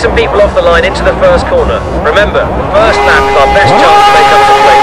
some people off the line into the first corner. Remember, the first lap is our best chance to make up some place.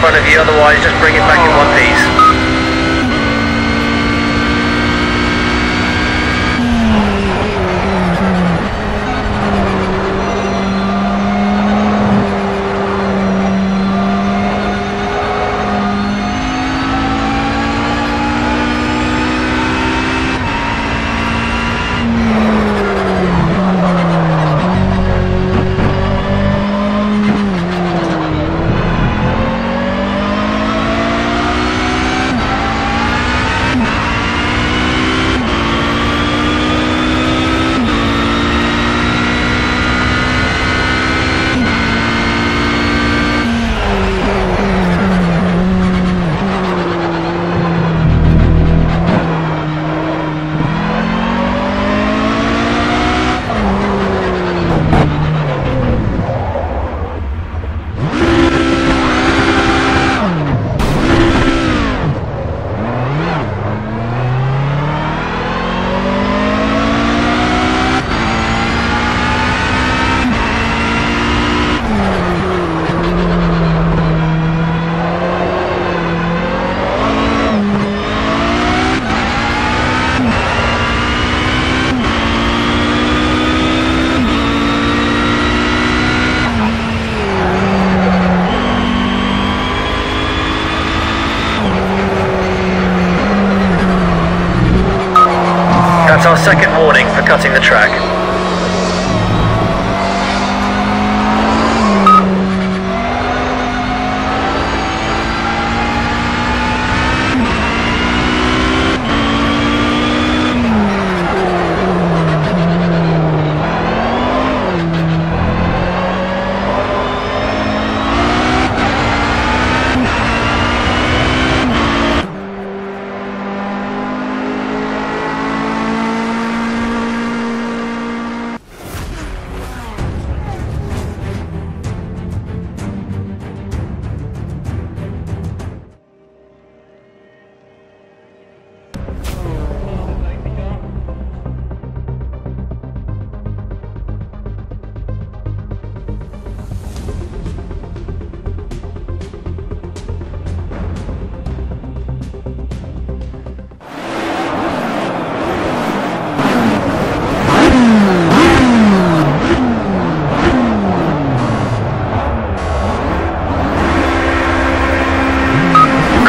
Front of you, otherwise just bring it back in one piece.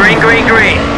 Green, green, green.